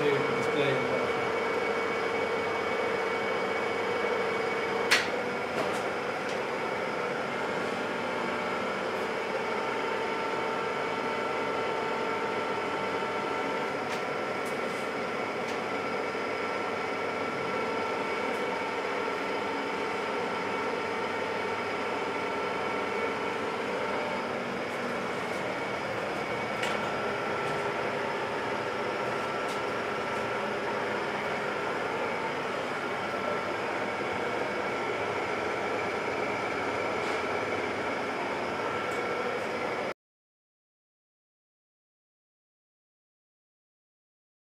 Dude.